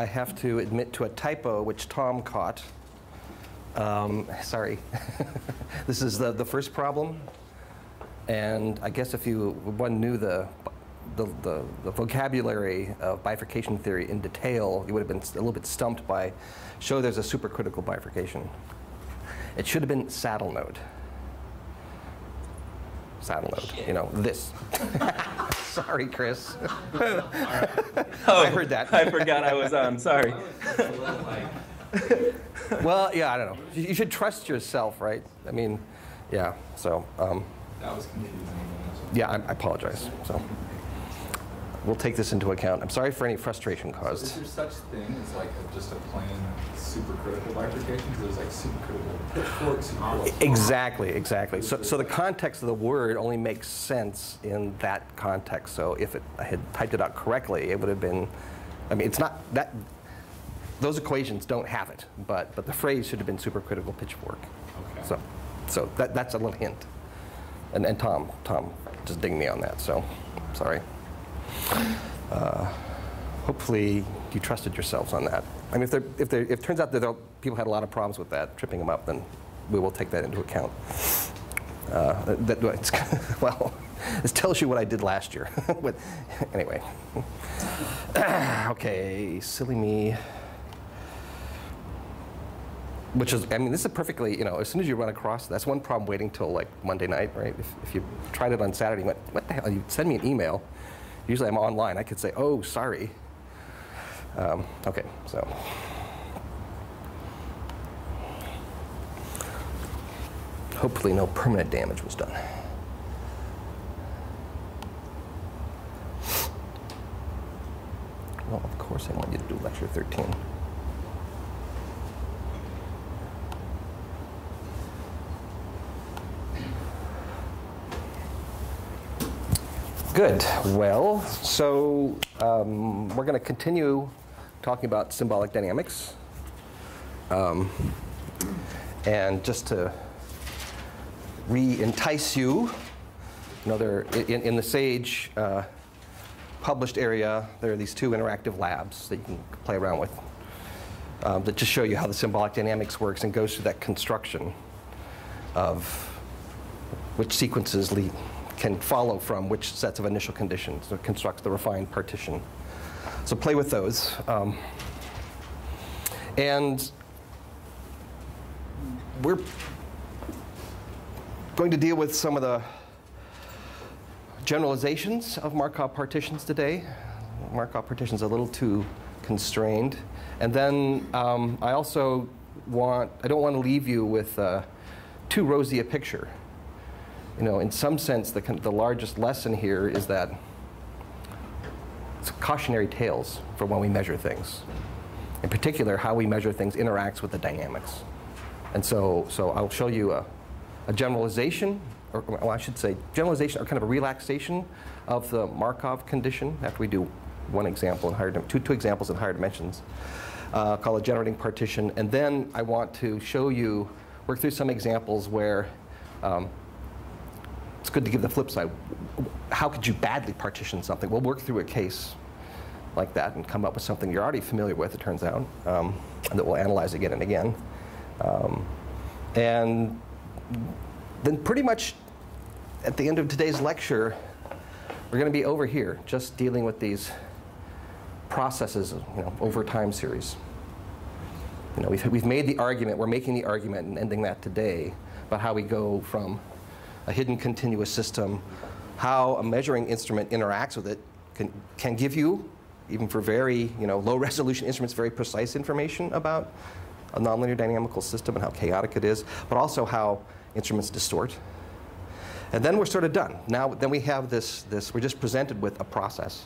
I have to admit to a typo which Tom caught. Um, sorry. this is the, the first problem. And I guess if you one knew the, the, the, the vocabulary of bifurcation theory in detail, you would have been a little bit stumped by show there's a supercritical bifurcation. It should have been saddle node. Saddle node, you know, this. Sorry, Chris. Oh, I heard that. I forgot I was on. Sorry. well, yeah, I don't know. You you should trust yourself, right? I mean, yeah. So, um, That was confusing. yeah, I, I apologize. So, we'll take this into account. I'm sorry for any frustration So is there such thing as like a, just a plain supercritical bifurcation? 'Cause there's like supercritical pitchfork, supercritical. Exactly, exactly. So, so the context of the word only makes sense in that context. So if it, I had typed it out correctly, it would have been, I mean, it's not, that, those equations don't have it, but, but the phrase should have been supercritical pitchfork. Okay. So, so that, that's a little hint. And, and Tom, Tom just dinged me on that, so sorry. Uh, hopefully you trusted yourselves on that. I mean, if, there, if, there, if it turns out that people had a lot of problems with that, tripping them up, then we will take that into account. Uh, that, well, this tells you what I did last year. but anyway. okay, silly me which is, I mean, this is perfectly, you know, as soon as you run across, that's one problem waiting till like Monday night, right? If, if you tried it on Saturday, you went, what the hell? You send me an email. Usually I'm online. I could say, oh, sorry. Um, okay, so. Hopefully no permanent damage was done. Well, of course I want you to do lecture 13. Good. Well, so um, we're going to continue talking about symbolic dynamics. Um, and just to re-entice you, there, in, in the SAGE uh, published area, there are these two interactive labs that you can play around with um, that just show you how the symbolic dynamics works and goes through that construction of which sequences lead, can follow from which sets of initial conditions. It constructs the refined partition. So play with those. Um, and we're going to deal with some of the generalizations of Markov partitions today. Markov partitions are a little too constrained. And then um, I also want, I don't want to leave you with uh, too rosy a picture. You know, in some sense, the, the largest lesson here is that it's cautionary tales for when we measure things. In particular, how we measure things interacts with the dynamics. And so, so I'll show you a, a generalization, or well, I should say generalization, or kind of a relaxation of the Markov condition after we do one example in higher, two, two examples in higher dimensions, uh, called a generating partition. And then I want to show you, work through some examples where um, it's good to give the flip side. How could you badly partition something? We'll work through a case like that and come up with something you're already familiar with, it turns out, um, that we'll analyze again and again. Um, and then pretty much at the end of today's lecture, we're going to be over here, just dealing with these processes you know, over time series. You know, we've, we've made the argument, we're making the argument and ending that today about how we go from a hidden continuous system, how a measuring instrument interacts with it can, can give you, even for very you know, low resolution instruments, very precise information about a nonlinear dynamical system and how chaotic it is, but also how instruments distort. And then we're sort of done. Now, then we have this, this we're just presented with a process.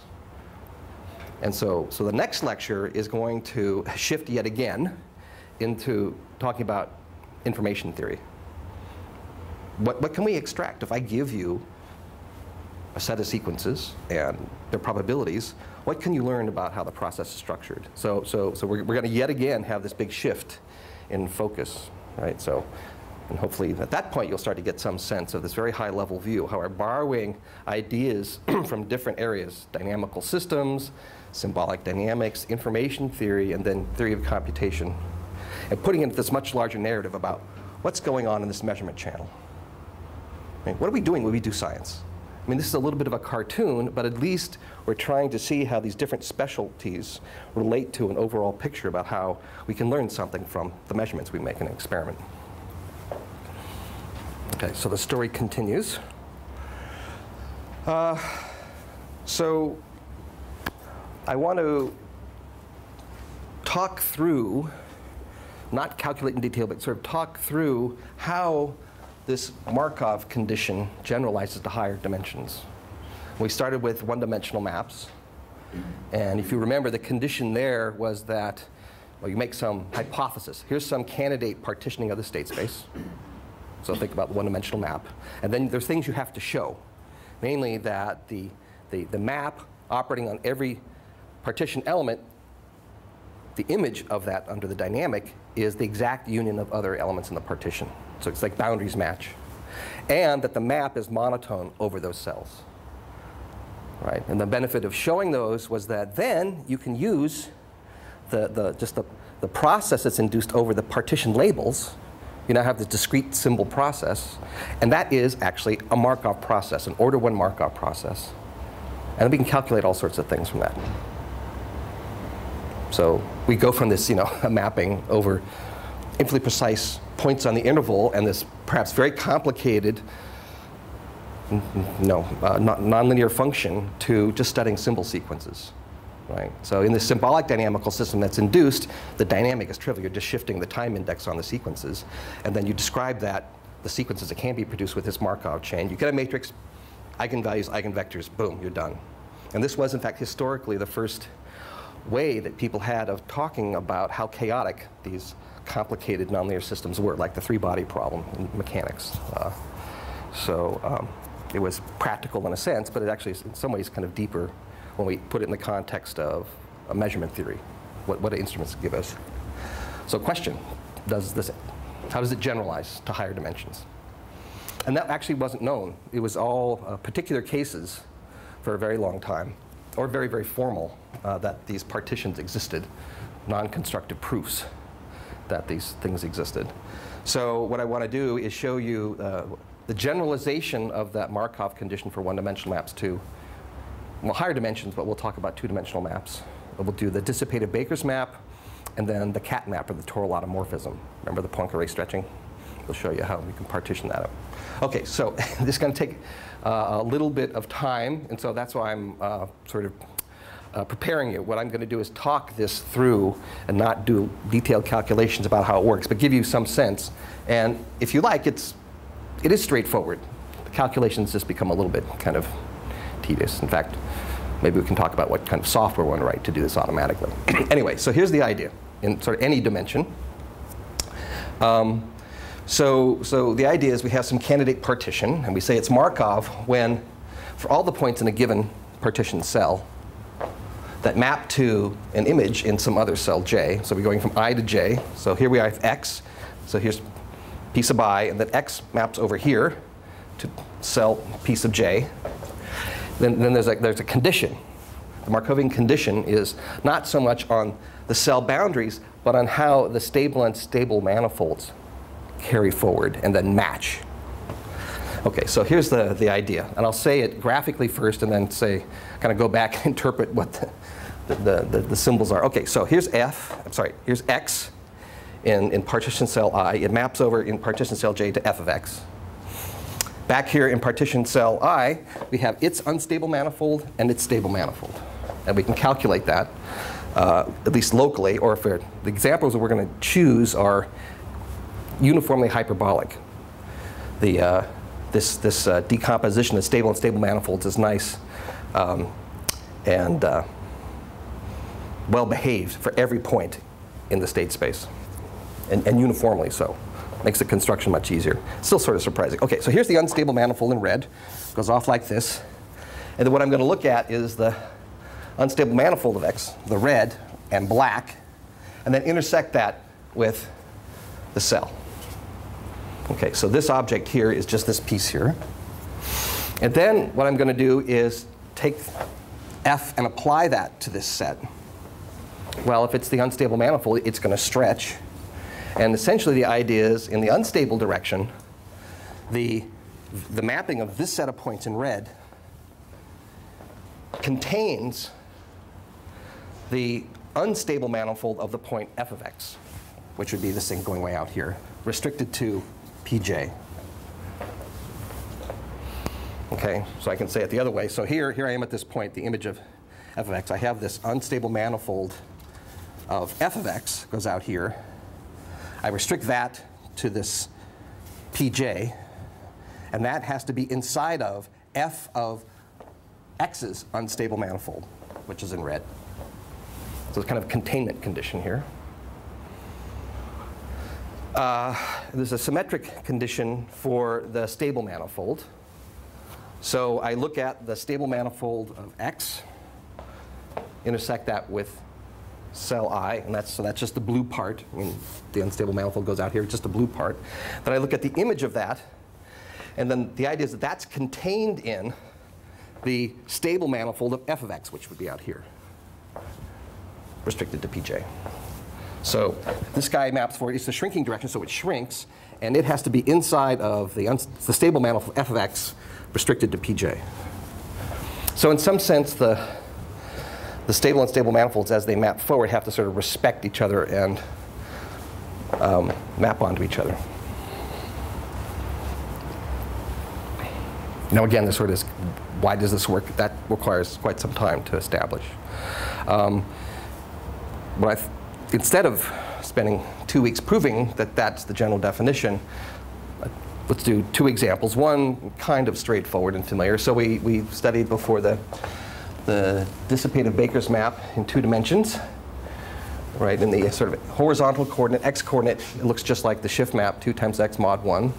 And so, so the next lecture is going to shift yet again into talking about information theory. What, what can we extract? If I give you a set of sequences and their probabilities, what can you learn about how the process is structured? So, so, so we're, we're going to yet again have this big shift in focus, right? So, and hopefully at that point you'll start to get some sense of this very high level view, how we're borrowing ideas from different areas, dynamical systems, symbolic dynamics, information theory, and then theory of computation, and putting into this much larger narrative about what's going on in this measurement channel. Right? What are we doing when we do science? I mean, this is a little bit of a cartoon, but at least we're trying to see how these different specialties relate to an overall picture about how we can learn something from the measurements we make in an experiment. Okay, so the story continues. Uh, so I want to talk through, not calculate in detail, but sort of talk through how this Markov condition generalizes to higher dimensions. We started with one-dimensional maps. And if you remember, the condition there was that, well, you make some hypothesis. Here's some candidate partitioning of the state space. So think about the one-dimensional map. And then there's things you have to show, mainly that the, the, the map operating on every partition element, the image of that under the dynamic is the exact union of other elements in the partition. So it's like boundaries match. And that the map is monotone over those cells. Right? And the benefit of showing those was that then you can use the, the, just the, the process that's induced over the partition labels. You now have the discrete symbol process. And that is actually a Markov process, an order one Markov process. And we can calculate all sorts of things from that. So we go from this, you know, a mapping over infinitely precise points on the interval and this perhaps very complicated no, uh, nonlinear function to just studying symbol sequences. Right? So in the symbolic dynamical system that's induced, the dynamic is trivial. You're just shifting the time index on the sequences. And then you describe that, the sequences that can be produced with this Markov chain. You get a matrix, eigenvalues, eigenvectors, boom, you're done. And this was, in fact, historically the first way that people had of talking about how chaotic these complicated nonlinear systems were, like the three-body problem in mechanics. Uh, so um, it was practical in a sense, but it actually is in some ways kind of deeper when we put it in the context of a measurement theory. What, what do instruments give us? So question, does this, how does it generalize to higher dimensions? And that actually wasn't known. It was all uh, particular cases for a very long time, or very, very formal, uh, that these partitions existed, non-constructive proofs that these things existed. So what I want to do is show you uh, the generalization of that Markov condition for one-dimensional maps to well, higher dimensions, but we'll talk about two-dimensional maps. We'll do the dissipative Baker's map, and then the cat map, or the toral automorphism. Remember the Poincare stretching? We'll show you how we can partition that up. Okay, so this is going to take uh, a little bit of time, and so that's why I'm uh, sort of uh, preparing you. What I'm going to do is talk this through and not do detailed calculations about how it works, but give you some sense. And if you like, it's, it is straightforward. The calculations just become a little bit kind of tedious. In fact, maybe we can talk about what kind of software we want to write to do this automatically. anyway, so here's the idea in sort of any dimension. Um, so, so the idea is we have some candidate partition, and we say it's Markov when, for all the points in a given partition cell, that map to an image in some other cell j. So we're going from i to j. So here we have x. So here's piece of i, and then x maps over here to cell piece of j. Then, then there's, a, there's a condition. The Markovian condition is not so much on the cell boundaries, but on how the stable and stable manifolds carry forward and then match. Okay, so here's the, the idea. And I'll say it graphically first and then say, kind of go back and interpret what the, the, the, the, symbols are. Okay, so here's F, I'm sorry, here's X in, in partition cell I. It maps over in partition cell J to F of X. Back here in partition cell I, we have its unstable manifold and its stable manifold. And we can calculate that, uh, at least locally, or if the examples that we're going to choose are uniformly hyperbolic. The, uh, this this uh, decomposition of stable and stable manifolds is nice. Um, and uh, well behaved for every point in the state space, and, and uniformly so. Makes the construction much easier. Still sort of surprising. Okay, so here's the unstable manifold in red. Goes off like this. And then what I'm going to look at is the unstable manifold of X, the red and black, and then intersect that with the cell. Okay, so this object here is just this piece here. And then what I'm going to do is take F and apply that to this set? Well, if it's the unstable manifold, it's going to stretch. And essentially the idea is in the unstable direction, the, the mapping of this set of points in red contains the unstable manifold of the point f of x, which would be this thing going way out here, restricted to pj. Okay, so I can say it the other way. So here, here I am at this point, the image of f of x. I have this unstable manifold of f of x goes out here. I restrict that to this pj, and that has to be inside of f of x's unstable manifold, which is in red. So it's kind of a containment condition here. Uh, there's a symmetric condition for the stable manifold. So I look at the stable manifold of X, intersect that with cell I, and that's, so that's just the blue part. Mean, the unstable manifold goes out here, it's just the blue part. Then I look at the image of that, and then the idea is that that's contained in the stable manifold of f of x, which would be out here restricted to PJ. So this guy maps for it's the shrinking direction, so it shrinks, and it has to be inside of the, the stable manifold f of x restricted to PJ. So in some sense, the, the stable and stable manifolds, as they map forward, have to sort of respect each other and um, map onto each other. Now again, this sort of is, why does this work? That requires quite some time to establish. Um, but instead of spending two weeks proving that that's the general definition, uh, let's do two examples. One kind of straightforward and familiar. So we, we studied before the, the dissipative Baker's map in two dimensions. Right, in the sort of horizontal coordinate, x coordinate, it looks just like the shift map, 2 times x mod 1.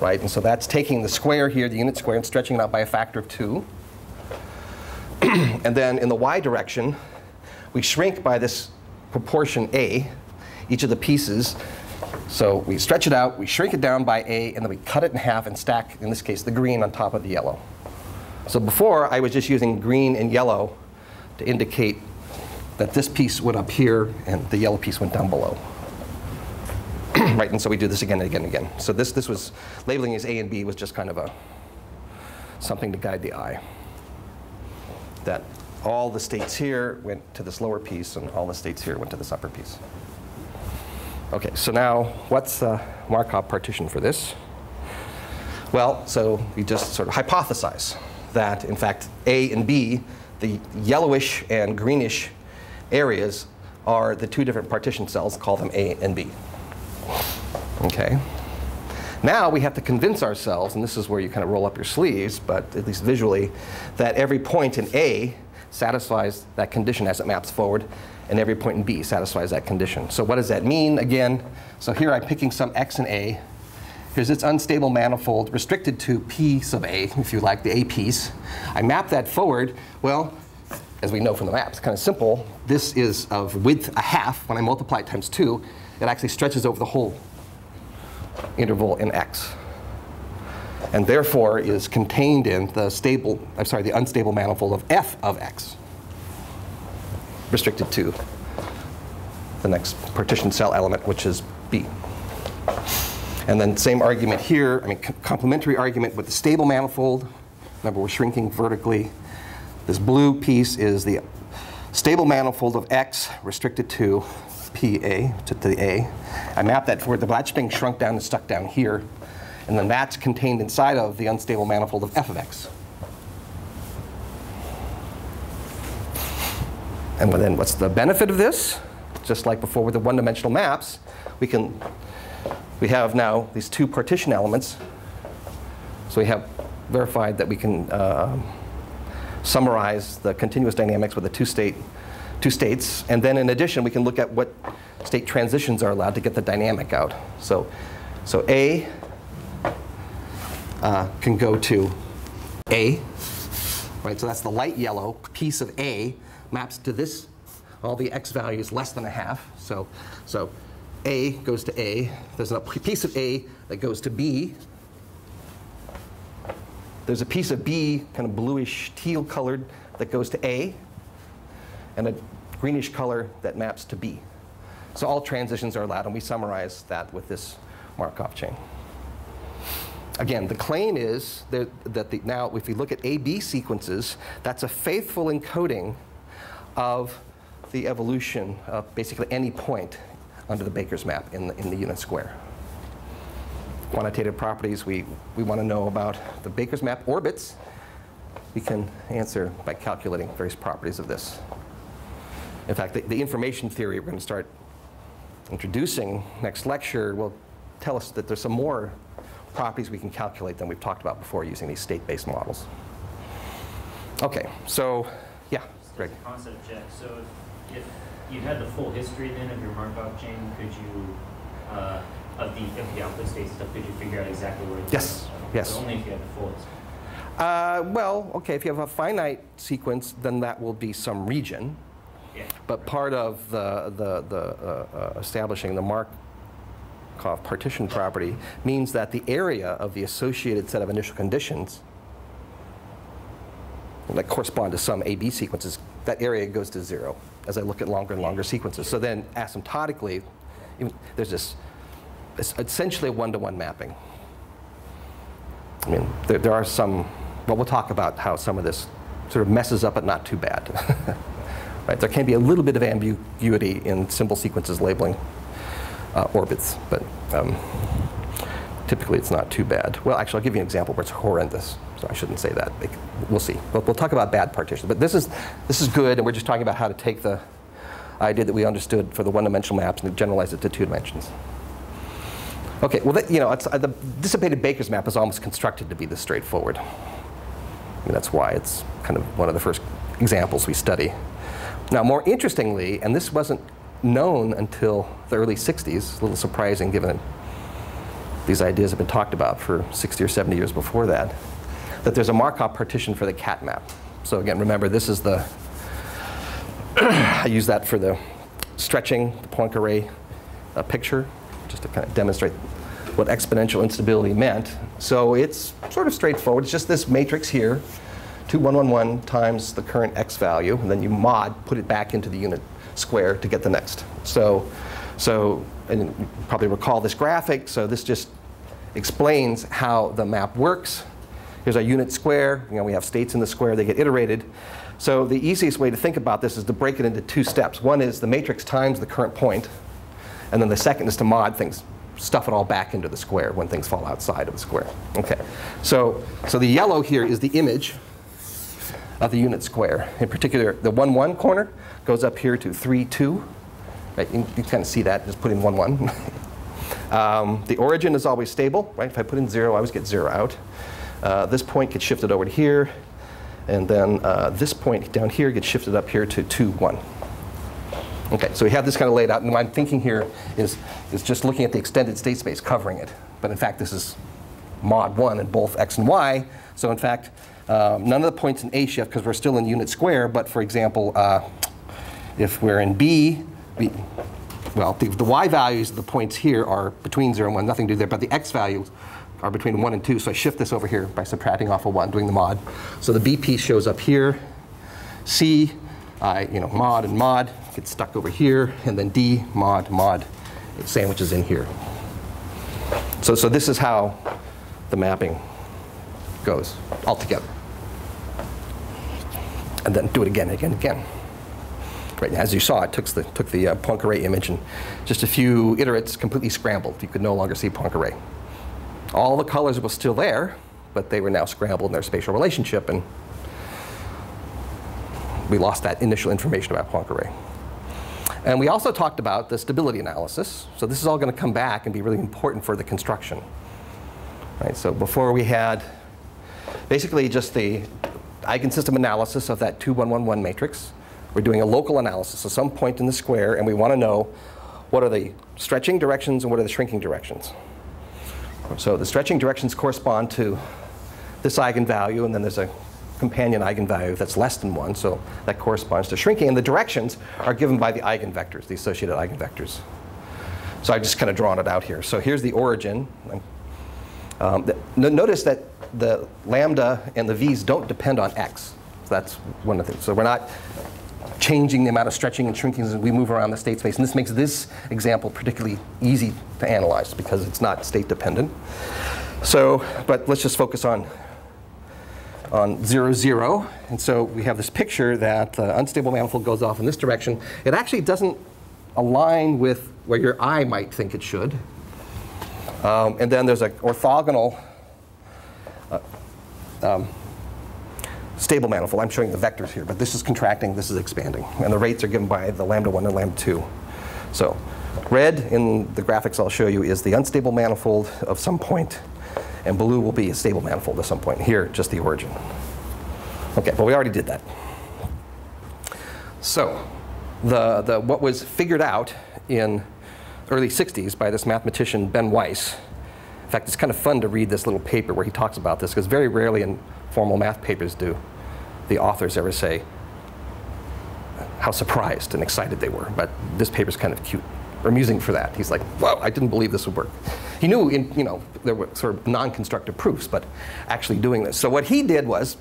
Right, and so that's taking the square here, the unit square, and stretching it out by a factor of 2. and then in the y direction, we shrink by this proportion A, each of the pieces. So we stretch it out, we shrink it down by A, and then we cut it in half and stack, in this case, the green on top of the yellow. So before, I was just using green and yellow to indicate that this piece went up here and the yellow piece went down below. right, and so we do this again and again and again. So this, this was, labeling as A and B was just kind of a, something to guide the eye. That all the states here went to this lower piece, and all the states here went to this upper piece. Okay, so now what's the Markov partition for this? Well, so we just sort of hypothesize that, in fact, A and B, the yellowish and greenish areas, are the two different partition cells, call them A and B. Okay. Now we have to convince ourselves, and this is where you kind of roll up your sleeves, but at least visually, that every point in A satisfies that condition as it maps forward, and every point in B satisfies that condition. So what does that mean? Again, so here I'm picking some x and a. Here's its unstable manifold restricted to p sub a, if you like, the a piece. I map that forward. Well, as we know from the map, it's kind of simple. This is of width a half. When I multiply it times 2, it actually stretches over the whole interval in x and therefore is contained in the stable, I'm sorry, the unstable manifold of f of x, restricted to the next partition cell element, which is b. And then same argument here, I mean, complementary argument with the stable manifold. Remember, we're shrinking vertically. This blue piece is the stable manifold of x restricted to PA, to the A. I map that forward. The black being shrunk down and stuck down here and then that's contained inside of the unstable manifold of f of x. And then what's the benefit of this? Just like before with the one-dimensional maps, we can we have now these two partition elements. So we have verified that we can uh, summarize the continuous dynamics with the two state two states, and then in addition we can look at what state transitions are allowed to get the dynamic out. So so A uh, can go to A, right? So that's the light yellow piece of A maps to this, all the x values less than a half. So, so A goes to A. There's a piece of A that goes to B. There's a piece of B, kind of bluish teal colored, that goes to A, and a greenish color that maps to B. So all transitions are allowed, and we summarize that with this Markov chain. Again, the claim is that, that the, now, if you look at AB sequences, that's a faithful encoding of the evolution of basically any point under the Baker's map in the, in the unit square. Quantitative properties, we, we want to know about the Baker's map orbits. We can answer by calculating various properties of this. In fact, the, the information theory we're going to start introducing next lecture will tell us that there's some more properties we can calculate than we've talked about before using these state-based models. Okay, so yeah, Greg. So if, you had the full history then of your Markov chain, could you, uh, of the of the output state stuff, could you figure out exactly where it's Yes, yes. So only if you had the full history. Uh, well, okay, if you have a finite sequence, then that will be some region. Yeah. But part of the, the, the uh, uh, establishing the Markov partition property means that the area of the associated set of initial conditions that correspond to some AB sequences, that area goes to zero as I look at longer and longer sequences. So then asymptotically, there's this, essentially a one-to-one mapping. I mean, there, there are some, but we'll talk about how some of this sort of messes up, but not too bad. right? There can be a little bit of ambiguity in symbol sequences labeling uh, orbits, but um, typically it's not too bad. Well, actually, I'll give you an example where it's horrendous, so I shouldn't say that. We'll see. But we'll talk about bad partitions. But this is, this is good, and we're just talking about how to take the idea that we understood for the one-dimensional maps and generalize it to two dimensions. Okay, well, that, you know, it's, uh, the dissipative Baker's map is almost constructed to be this straightforward. I mean, that's why it's kind of one of the first examples we study. Now, more interestingly, and this wasn't known until the early 60s, a little surprising given these ideas have been talked about for 60 or 70 years before that, that there's a Markov partition for the cat map. So again, remember, this is the, I use that for the stretching the Poincare uh, picture, just to kind of demonstrate what exponential instability meant. So it's sort of straightforward. It's just this matrix here, 2111 times the current x value, and then you mod, put it back into the unit square to get the next. So, so and you probably recall this graphic. So this just explains how the map works. Here's our unit square. You know, we have states in the square. They get iterated. So the easiest way to think about this is to break it into two steps. One is the matrix times the current point, and then the second is to mod things, stuff it all back into the square when things fall outside of the square. Okay. So, so the yellow here is the image of the unit square. In particular, the 1, 1 corner goes up here to 3, 2. Right? You, you kind of see that, just put in 1, 1. um, the origin is always stable, right? If I put in 0, I always get 0 out. Uh, this point gets shifted over to here, and then uh, this point down here gets shifted up here to 2, 1. Okay, so we have this kind of laid out, and what I'm thinking here is, is just looking at the extended state space covering it. But in fact, this is mod 1 in both x and y. So in fact, um, none of the points in A shift because we're still in unit square, but for example, uh, if we're in B, we, well, the, the y values of the points here are between 0 and 1, nothing to do there, but the x values are between 1 and 2, so I shift this over here by subtracting off a 1, doing the mod. So the B piece shows up here. C, I, you know, mod and mod gets stuck over here, and then D, mod, mod, it sandwiches in here. So, so this is how the mapping goes all together. And then do it again, and again, and again. Right, as you saw, it took the, took the uh, Poincare image and just a few iterates completely scrambled. You could no longer see Poincare. All the colors were still there, but they were now scrambled in their spatial relationship, and we lost that initial information about Poincare. And we also talked about the stability analysis. So this is all going to come back and be really important for the construction. Right, so before we had basically just the eigensystem analysis of that 2111 matrix. We're doing a local analysis of some point in the square, and we want to know what are the stretching directions and what are the shrinking directions. So the stretching directions correspond to this eigenvalue, and then there's a companion eigenvalue that's less than 1, so that corresponds to shrinking. And the directions are given by the eigenvectors, the associated eigenvectors. So I've just kind of drawn it out here. So here's the origin. Um, the, no- notice that the lambda and the v's don't depend on x. That's one of the things. So we're not changing the amount of stretching and shrinking as we move around the state space. And this makes this example particularly easy to analyze because it's not state dependent. So, but let's just focus on on 0, 0. And so we have this picture that the unstable manifold goes off in this direction. It actually doesn't align with where your eye might think it should. Um, and then there's an orthogonal uh, um, stable manifold. I'm showing the vectors here, but this is contracting, this is expanding. And the rates are given by the lambda 1 and lambda 2. So red in the graphics I'll show you is the unstable manifold of some point, and blue will be a stable manifold at some point. Here, just the origin. Okay, but we already did that. So the, the, what was figured out in early 60s by this mathematician, Ben Weiss, fact, it's kind of fun to read this little paper where he talks about this, because very rarely in formal math papers do the authors ever say how surprised and excited they were. But this paper's kind of cute or amusing for that. He's like, "Wow, I didn't believe this would work." He knew, in, you know, there were sort of non-constructive proofs, but actually doing this. So what he did was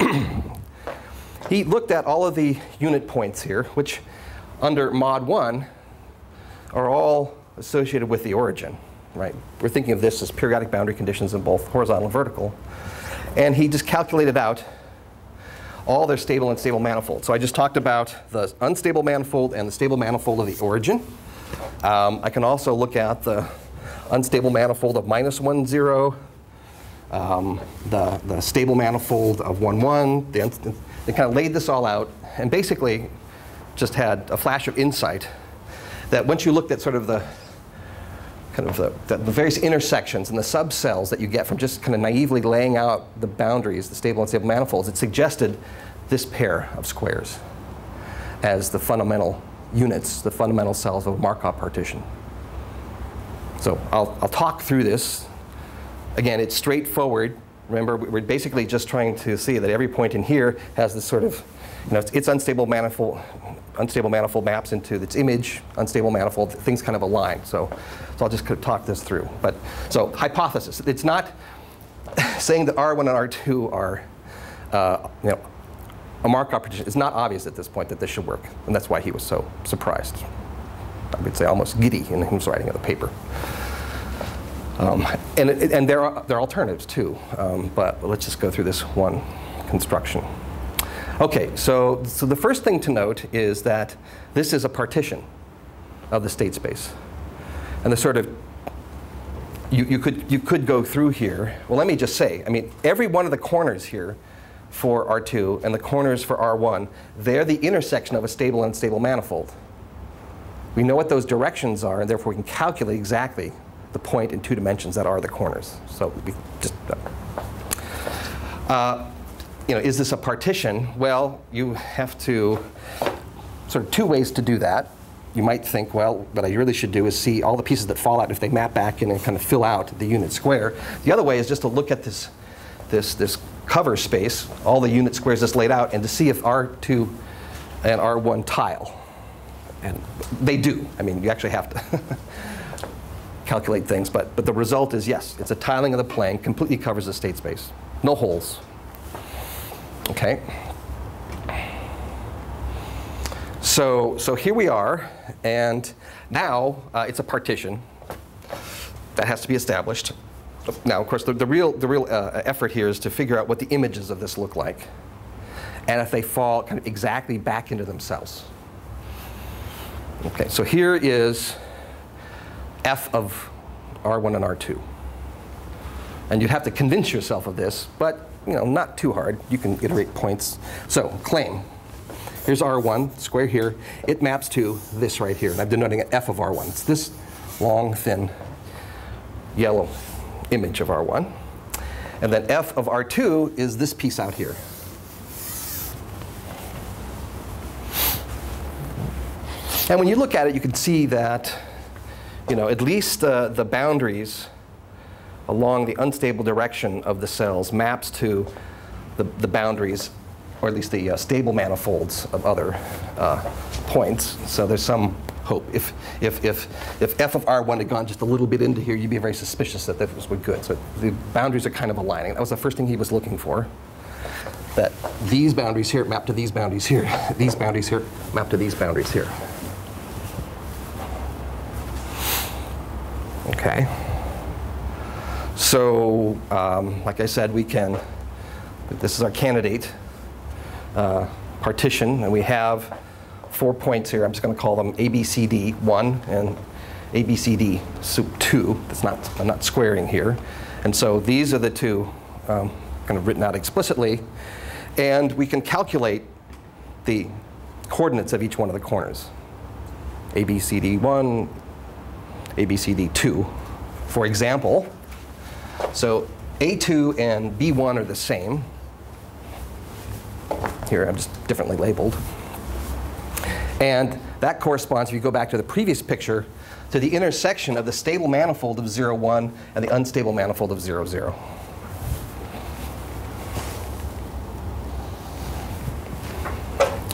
he looked at all of the unit points here, which under mod 1 are all associated with the origin, right? We're thinking of this as periodic boundary conditions in both horizontal and vertical. And he just calculated out all their stable and stable manifolds. So I just talked about the unstable manifold and the stable manifold of the origin. Um, I can also look at the unstable manifold of minus 1, 0, um, the, the stable manifold of 1, 1. They, they kind of laid this all out and basically just had a flash of insight that once you looked at sort of the kind of the, the, the, various intersections and the subcells that you get from just kind of naively laying out the boundaries, the stable and stable manifolds, it suggested this pair of squares as the fundamental units, the fundamental cells of a Markov partition. So I'll, I'll talk through this. Again, it's straightforward. Remember, we're basically just trying to see that every point in here has this sort of, you know, it's, it's unstable manifold, unstable manifold maps into its image, unstable manifold, things kind of align. So, so I'll just talk this through. But so hypothesis, it's not saying that R1 and R2 are, uh, you know, a Markov partition. It's not obvious at this point that this should work, and that's why he was so surprised. I would say almost giddy in his writing of the paper. Um, and, and there, are, there are alternatives too, um, but let's just go through this one construction. Okay, so, so the first thing to note is that this is a partition of the state space. And the sort of, you, you, could, you could go through here. Well, let me just say, I mean, every one of the corners here for R2 and the corners for R1, they're the intersection of a stable and unstable manifold. We know what those directions are, and therefore we can calculate exactly the point in two dimensions that are the corners. So we just, uh, you know, is this a partition? Well, you have to, sort of two ways to do that. You might think, well, what I really should do is see all the pieces that fall out if they map back in and kind of fill out the unit square. The other way is just to look at this, this, this cover space, all the unit squares that's laid out, and to see if R2 and R1 tile. And they do. I mean, you actually have to calculate things, but, but the result is yes, it's a tiling of the plane, completely covers the state space. No holes. Okay. So, so here we are, and now uh, it's a partition that has to be established. Now, of course, the, the real, the real uh, effort here is to figure out what the images of this look like, and if they fall kind of exactly back into themselves. Okay, so here is f of R1 and R2. And you'd have to convince yourself of this, but you know, not too hard. You can iterate points. So claim. Here's R1, square here. It maps to this right here. And I'm denoting it f of R1. It's this long, thin, yellow image of R1. And then f of R2 is this piece out here. And when you look at it, you can see that, you know, at least uh, the boundaries along the unstable direction of the cells maps to the, the boundaries, or at least the uh, stable manifolds of other uh, points. So there's some hope. If, if, if, if f of r1 had gone just a little bit into here, you'd be very suspicious that that was good. So the boundaries are kind of aligning. That was the first thing he was looking for. that these boundaries here map to these boundaries here, these boundaries here map to these boundaries here. Okay. So, um, like I said, we can, this is our candidate uh, partition, and we have four points here. I'm just going to call them ABCD 1 and ABCD soup 2. That's not, I'm not squaring here. And so these are the two um, kind of written out explicitly. And we can calculate the coordinates of each one of the corners. ABCD1, ABCD2, for example. So A2 and B1 are the same. Here, I'm just differently labeled. And that corresponds, if you go back to the previous picture, to the intersection of the stable manifold of 0, 1 and the unstable manifold of 0, 0.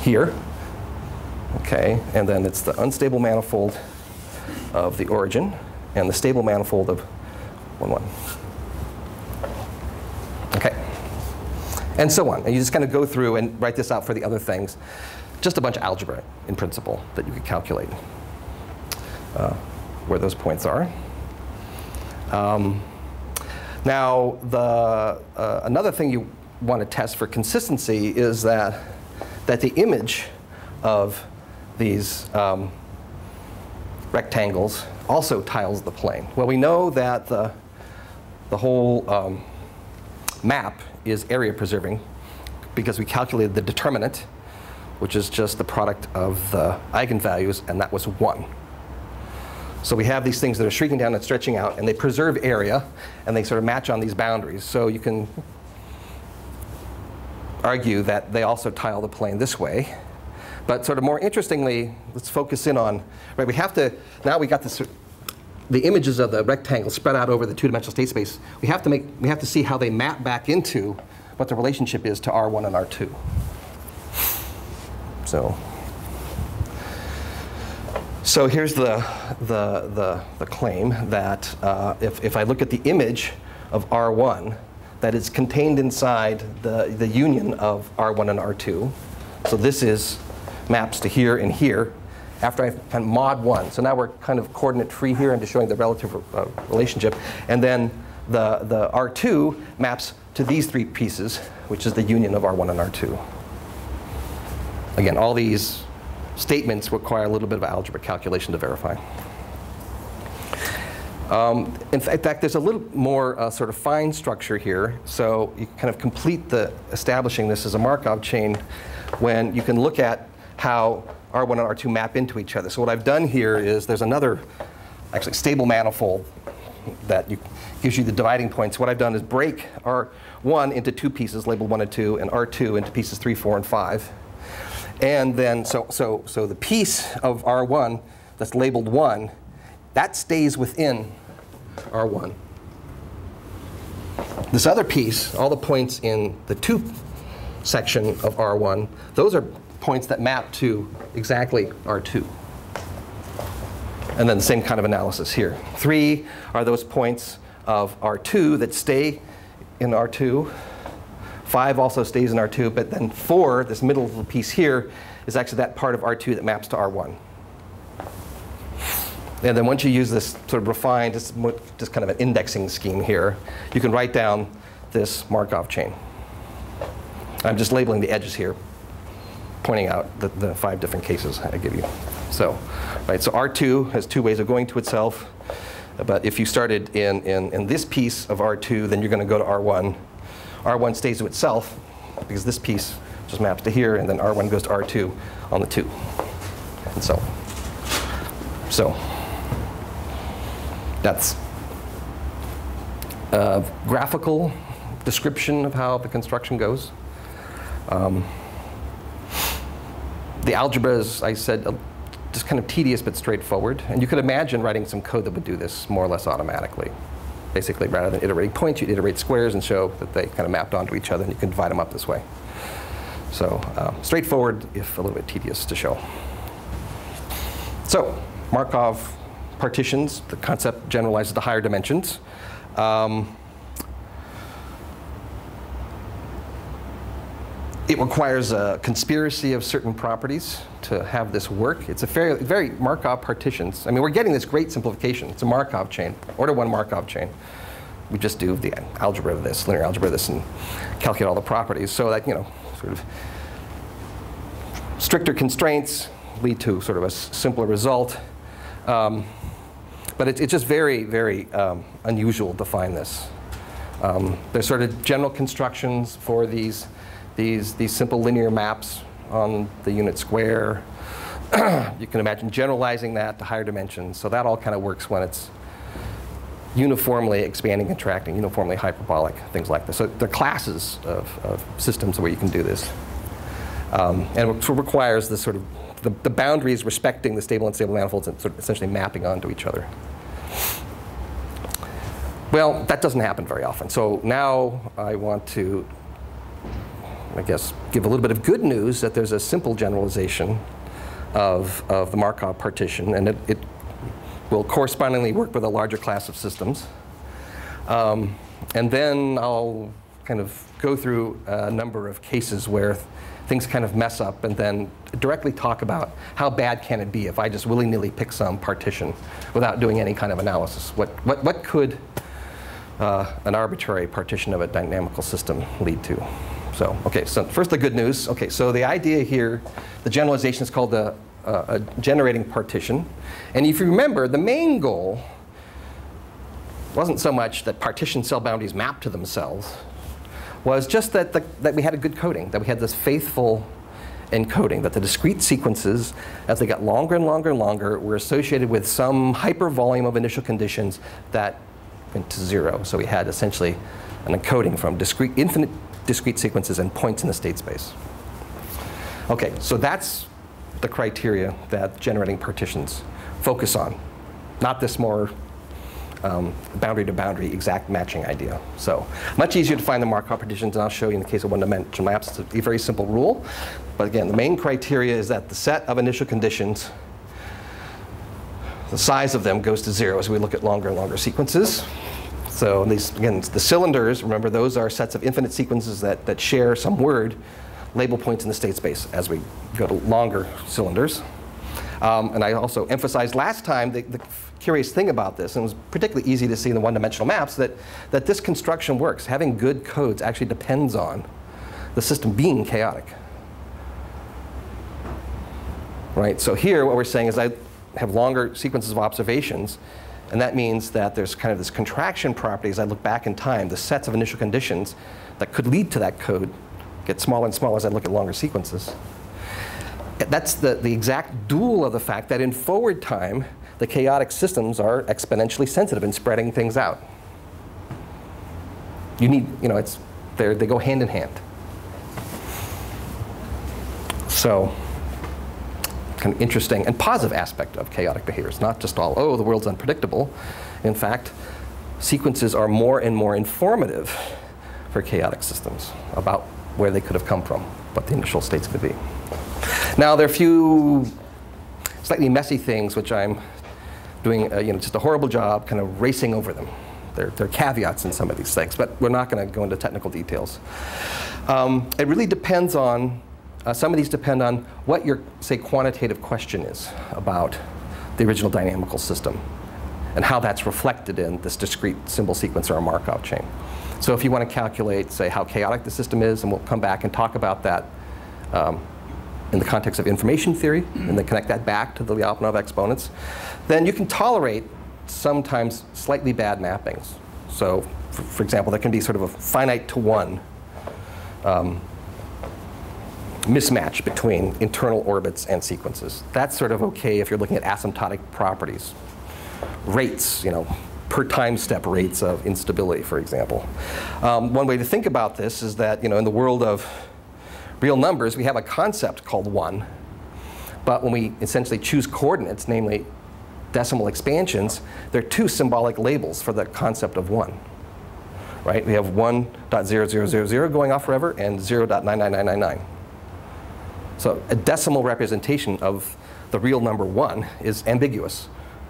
Here, okay, and then it's the unstable manifold of the origin and the stable manifold of 1, 1. Okay. And so on. And you just kind of go through and write this out for the other things. Just a bunch of algebra in principle that you could calculate uh, where those points are. Um, now, the, uh, another thing you want to test for consistency is that, that the image of these um, rectangles also tiles the plane. Well, we know that the, the whole um, map is area preserving because we calculated the determinant, which is just the product of the eigenvalues, and that was 1. So we have these things that are shrinking down and stretching out, and they preserve area, and they sort of match on these boundaries. So you can argue that they also tile the plane this way. But sort of more interestingly, let's focus in on, right, we have to, now we got this, the images of the rectangle spread out over the two-dimensional state space. We have to make, we have to see how they map back into what the relationship is to R1 and R2. So, so here's the, the, the, the claim that uh, if, if I look at the image of R1, that is contained inside the, the union of R1 and R2. So this is maps to here and here after I've kind of mod 1. So now we're kind of coordinate free here and just showing the relative uh, relationship. And then the, the R2 maps to these three pieces, which is the union of R1 and R2. Again, all these statements require a little bit of algebra calculation to verify. Um, in fact, there's a little more uh, sort of fine structure here. So you kind of complete the establishing this as a Markov chain when you can look at how R1 and R2 map into each other. So what I've done here is there's another actually stable manifold that you, gives you the dividing points. What I've done is break R1 into two pieces labeled 1 and 2 and R2 into pieces 3, 4, and 5. And then, so, so, so the piece of R1 that's labeled 1, that stays within R1. This other piece, all the points in the 2 section of R1, those are points that map to exactly R2. And then the same kind of analysis here. 3 are those points of R2 that stay in R2. 5 also stays in R2, but then 4, this middle little piece here, is actually that part of R2 that maps to R1. And then once you use this sort of refined, just, just kind of an indexing scheme here, you can write down this Markov chain. I'm just labeling the edges here, pointing out the, the five different cases I give you. So, right, so R2 has two ways of going to itself. But if you started in, in, in this piece of R2, then you're going to go to R1. R1 stays to itself because this piece just maps to here, and then R1 goes to R2 on the 2, and so So that's a graphical description of how the construction goes. Um, the algebra is, I said, uh, just kind of tedious but straightforward. And you could imagine writing some code that would do this more or less automatically. Basically, rather than iterating points, you'd iterate squares and show that they kind of mapped onto each other, and you can divide them up this way. So uh, straightforward, if a little bit tedious to show. So Markov partitions, the concept generalizes to higher dimensions. Um, it requires a conspiracy of certain properties to have this work. It's a very, very Markov partitions. I mean, we're getting this great simplification. It's a Markov chain, order one Markov chain. We just do the algebra of this, linear algebra of this, and calculate all the properties so that, you know, sort of stricter constraints lead to sort of a simpler result. Um, but it, it's just very, very um, unusual to find this. Um, there's sort of general constructions for these these, these simple linear maps on the unit square. you can imagine generalizing that to higher dimensions. So that all kind of works when it's uniformly expanding, contracting, uniformly hyperbolic, things like this. So there are classes of, of systems where you can do this. Um, and it requires this sort of the, the, boundaries respecting the stable and stable manifolds and sort of essentially mapping onto each other. Well, that doesn't happen very often. So now I want to I guess, give a little bit of good news that there's a simple generalization of, of the Markov partition, and it, it will correspondingly work with a larger class of systems. Um, and then I'll kind of go through a number of cases where things kind of mess up and then directly talk about how bad can it be if I just willy-nilly pick some partition without doing any kind of analysis. What, what, what could uh, an arbitrary partition of a dynamical system lead to? So, okay, so first the good news. Okay, so the idea here, the generalization is called the, uh, a generating partition. And if you remember, the main goal wasn't so much that partition cell boundaries map to themselves, was just that, the, that we had a good coding, that we had this faithful encoding, that the discrete sequences, as they got longer and longer and longer, were associated with some hypervolume of initial conditions that went to zero. So we had essentially an encoding from discrete, infinite discrete sequences and points in the state space. Okay, so that's the criteria that generating partitions focus on, not this more um, boundary to boundary exact matching idea. So much easier to find the Markov partitions, and I'll show you in the case of one-dimensional maps. It's a very simple rule. But again, the main criteria is that the set of initial conditions, the size of them goes to zero as we look at longer and longer sequences. So these, again, the cylinders, remember those are sets of infinite sequences that, that share some word label points in the state space as we go to longer cylinders. Um, and I also emphasized last time the, the, curious thing about this, and it was particularly easy to see in the one-dimensional maps, that, that this construction works. Having good codes actually depends on the system being chaotic. Right, so here what we're saying is I have longer sequences of observations, and that means that there's kind of this contraction property as I look back in time, the sets of initial conditions that could lead to that code get smaller and smaller as I look at longer sequences. That's the, the exact dual of the fact that in forward time, the chaotic systems are exponentially sensitive in spreading things out. You need, you know, it's, they go hand in hand. So, kind of interesting and positive aspect of chaotic behavior. It's not just all, oh, the world's unpredictable. In fact, sequences are more and more informative for chaotic systems about where they could have come from, what the initial states could be. Now, there are a few slightly messy things which I'm doing you know, just a horrible job kind of racing over them. There, there are caveats in some of these things, but we're not going to go into technical details. Um, it really depends on uh, some of these depend on what your, say, quantitative question is about the original dynamical system and how that's reflected in this discrete symbol sequence or a Markov chain. So if you want to calculate, say, how chaotic the system is, and we'll come back and talk about that um, in the context of information theory, and then connect that back to the Lyapunov exponents, then you can tolerate sometimes slightly bad mappings. So, for, for example, there can be sort of a finite to one um, mismatch between internal orbits and sequences. That's sort of okay if you're looking at asymptotic properties. Rates, you know, per time step rates of instability, for example. Um, one way to think about this is that, you know, in the world of real numbers, we have a concept called one. But when we essentially choose coordinates, namely decimal expansions, there are two symbolic labels for the concept of one. Right? We have 1.0000 going off forever and 0.99999. So a decimal representation of the real number one is ambiguous.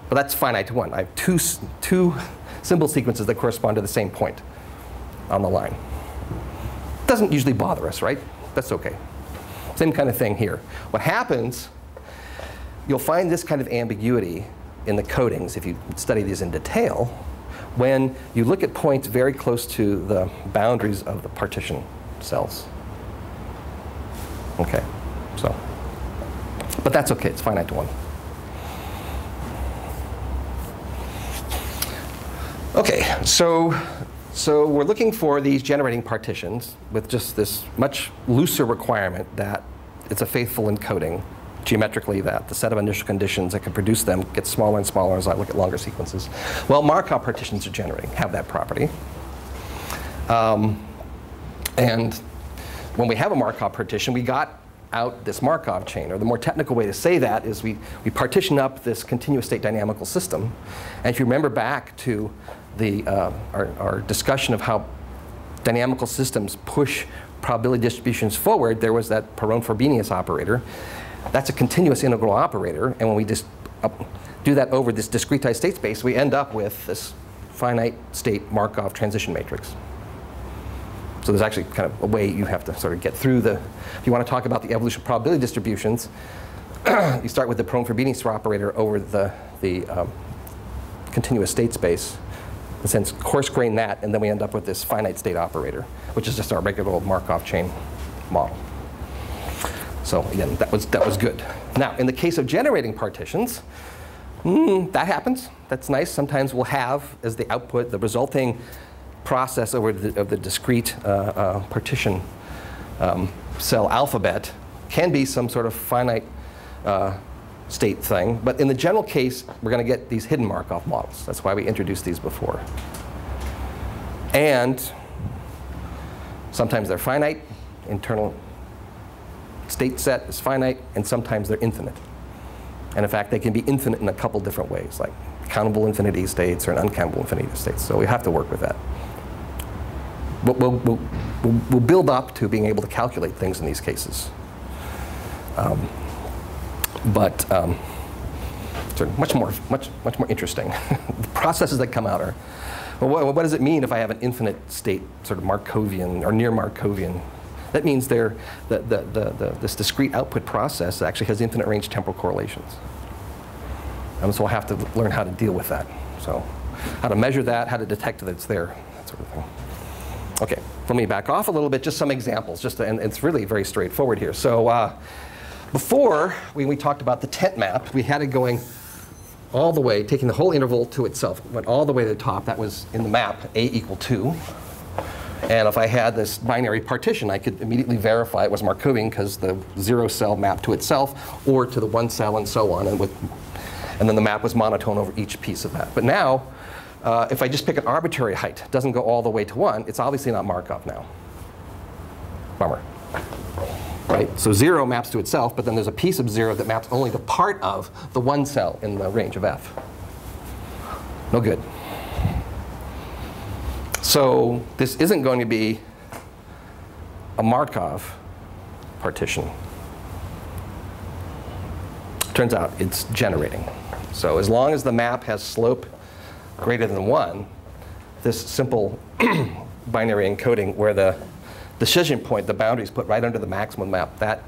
But that's finite to one. I have two, two symbol sequences that correspond to the same point on the line. Doesn't usually bother us, right? That's okay. Same kind of thing here. What happens, you'll find this kind of ambiguity in the codings if you study these in detail when you look at points very close to the boundaries of the partition cells. Okay, so, but that's okay, it's finite to one. Okay, so, so we're looking for these generating partitions with just this much looser requirement that it's a faithful encoding geometrically that the set of initial conditions that can produce them gets smaller and smaller as I look at longer sequences. Well, Markov partitions are generating, have that property. Um, and when we have a Markov partition, we got out this Markov chain, or the more technical way to say that is we, we partition up this continuous state dynamical system. And if you remember back to the, uh, our, our discussion of how dynamical systems push probability distributions forward, there was that Perron-Frobenius operator. That's a continuous integral operator, and when we just do that over this discretized state space, we end up with this finite state Markov transition matrix. So there's actually kind of a way you have to sort of get through the, if you want to talk about the evolution of probability distributions, you start with the Perron-Frobenius operator over the, the um, continuous state space, sense coarse grain that, and then we end up with this finite state operator, which is just our regular old Markov chain model. So again, that was, that was good. Now, in the case of generating partitions, mm, that happens. That's nice. Sometimes we'll have as the output the resulting process over the, of the discrete uh, uh, partition um, cell alphabet can be some sort of finite uh, state thing. But in the general case, we're going to get these hidden Markov models. That's why we introduced these before. And sometimes they're finite, internal state set is finite, and sometimes they're infinite. And in fact, they can be infinite in a couple different ways, like countable infinity states or an uncountable infinity states. So we have to work with that. We'll, we'll, we'll, build up to being able to calculate things in these cases. Um, but um, sort of much more, much, much more interesting. the processes that come out are, well, what, what, does it mean if I have an infinite state, sort of Markovian or near Markovian that means the, the, the, the, this discrete output process actually has infinite range temporal correlations. And so we'll have to learn how to deal with that. So how to measure that, how to detect that it's there, that sort of thing. Okay, let me back off a little bit, just some examples, just to, and it's really very straightforward here. So uh, before, we talked about the tent map, we had it going all the way, taking the whole interval to itself, went all the way to the top. That was in the map, a equal 2. And if I had this binary partition, I could immediately verify it was Markovian because the zero cell mapped to itself or to the one cell and so on. And, with, and then the map was monotone over each piece of that. But now, uh, if I just pick an arbitrary height, doesn't go all the way to one, it's obviously not Markov now. Bummer. Right? So zero maps to itself, but then there's a piece of zero that maps only to part of the one cell in the range of F. No good. So this isn't going to be a Markov partition. Turns out it's generating. So as long as the map has slope greater than 1, this simple binary encoding where the decision point, the boundary is put right under the maximum map, that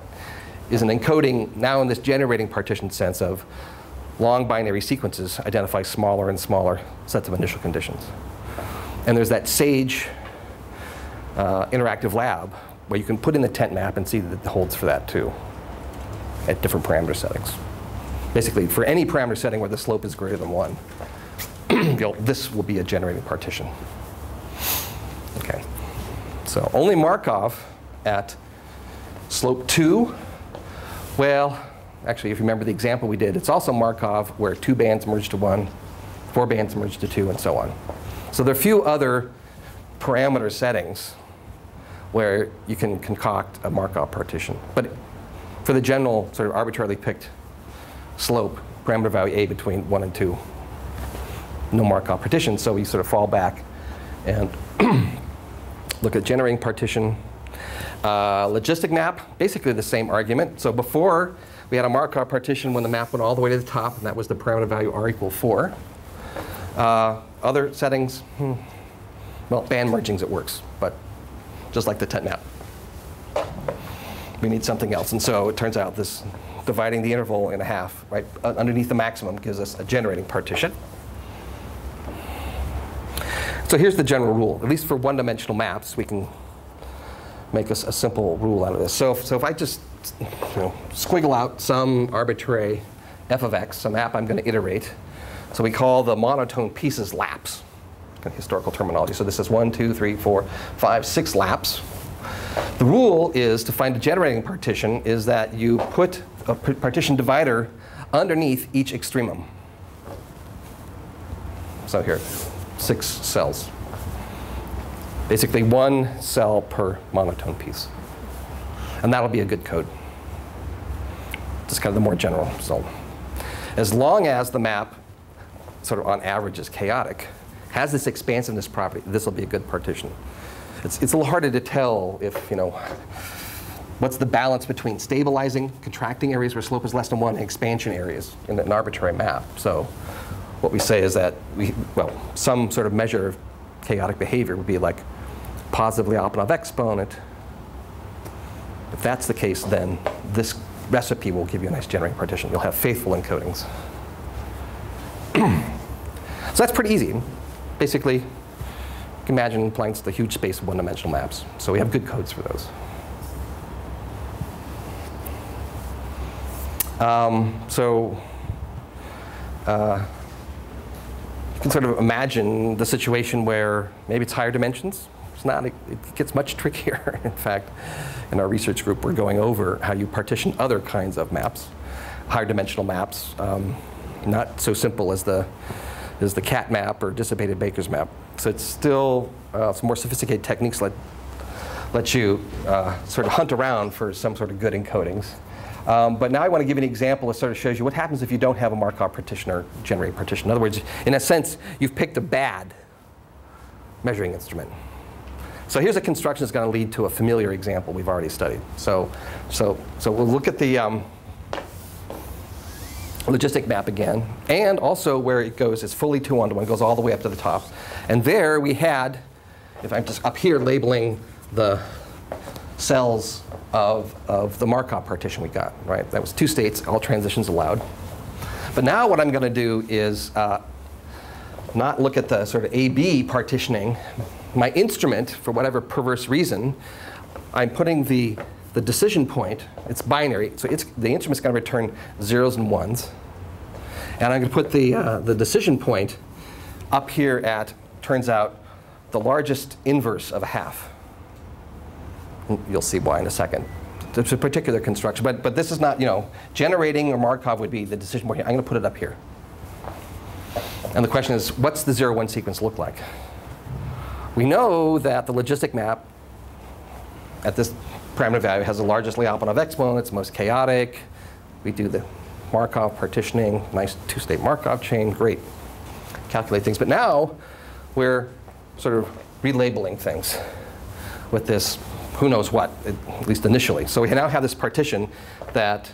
is an encoding now in this generating partition sense of long binary sequences identify smaller and smaller sets of initial conditions. And there's that SAGE uh, interactive lab where you can put in the tent map and see that it holds for that too at different parameter settings. Basically, for any parameter setting where the slope is greater than 1, this will be a generating partition. Okay. So only Markov at slope 2. Well, actually, if you remember the example we did, it's also Markov where two bands merge to 1, four bands merge to 2, and so on. So there are a few other parameter settings where you can concoct a Markov partition. But for the general sort of arbitrarily picked slope, parameter value a between 1 and 2, no Markov partition, so we sort of fall back and look at generating partition. Uh, logistic map, basically the same argument. So before, we had a Markov partition when the map went all the way to the top, and that was the parameter value r equal 4. Uh, other settings, hmm, well, band mergings it works, but just like the tent map. we need something else. And so it turns out this dividing the interval in half, right, uh, underneath the maximum gives us a generating partition. So here's the general rule. At least for one-dimensional maps, we can make a, a, simple rule out of this. So if, so if I just you know, squiggle out some arbitrary f of x, some map I'm going to iterate, so we call the monotone pieces laps, in historical terminology. So this is one, two, three, four, five, six laps. The rule is to find a generating partition is that you put a partition divider underneath each extremum. So here, six cells. Basically one cell per monotone piece. And that'll be a good code. Just kind of the more general So, As long as the map, sort of on average, is chaotic, has this expansiveness property, this will be a good partition. It's, it's a little harder to tell if, you know, what's the balance between stabilizing, contracting areas where slope is less than one, and expansion areas in an arbitrary map. So what we say is that, we, well, some sort of measure of chaotic behavior would be like positively Lyapunov exponent. If that's the case, then this recipe will give you a nice generating partition. You'll have faithful encodings. so that's pretty easy. Basically, you can imagine to the huge space of one-dimensional maps. So we have good codes for those. Um, so uh, can sort of imagine the situation where maybe it's higher dimensions. It's not, it, gets much trickier. in fact, in our research group, we're going over how you partition other kinds of maps, higher dimensional maps, um, not so simple as the, as the cat map or dissipative Baker's map. So it's still uh, some more sophisticated techniques let, let you uh, sort of hunt around for some sort of good encodings. Um, but now I want to give an example that sort of shows you what happens if you don't have a Markov partition or generate partition. In other words, in a sense, you've picked a bad measuring instrument. So here's a construction that's going to lead to a familiar example we've already studied. So, so, so we'll look at the um, logistic map again, and also where it goes is fully two one to one, goes all the way up to the top. And there we had, if I'm just up here labeling the cells of, of the Markov partition we got, right? That was two states, all transitions allowed. But now what I'm going to do is uh, not look at the sort of AB partitioning. My instrument, for whatever perverse reason, I'm putting the, the decision point, it's binary, so it's, the instrument's going to return zeros and ones. And I'm going to put the, uh, the decision point up here at, turns out, the largest inverse of a half. You'll see why in a second. It's a particular construction, but, but this is not, you know, generating or Markov would be the decision point. I'm going to put it up here. And the question is, what's the 0, 1 sequence look like? We know that the logistic map at this parameter value has the largest Lyapunov exponent, it's most chaotic. We do the Markov partitioning, nice two-state Markov chain, great. Calculate things. But now we're sort of relabeling things with this who knows what, at least initially. So we now have this partition that